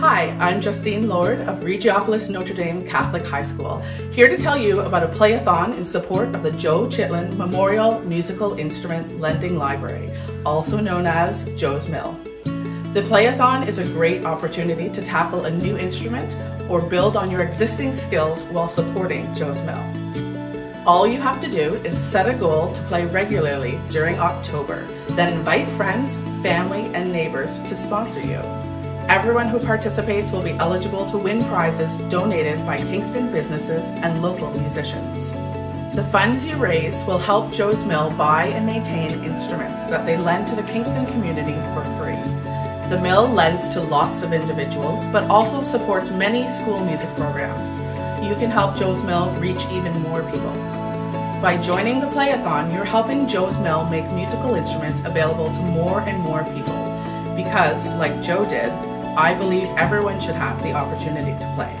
Hi, I'm Justine Lord of Regiopolis Notre Dame Catholic High School, here to tell you about a playathon in support of the Joe Chithalen Memorial Musical Instrument Lending Library, also known as Joe's Mill. The playathon is a great opportunity to tackle a new instrument or build on your existing skills while supporting Joe's Mill. All you have to do is set a goal to play regularly during October, then invite friends, family, and neighbors to sponsor you. Everyone who participates will be eligible to win prizes donated by Kingston businesses and local musicians. The funds you raise will help Joe's Mill buy and maintain instruments that they lend to the Kingston community for free. The mill lends to lots of individuals, but also supports many school music programs. You can help Joe's Mill reach even more people. By joining the Playathon, you're helping Joe's Mill make musical instruments available to more and more people. Because, like Joe did, I believe everyone should have the opportunity to play.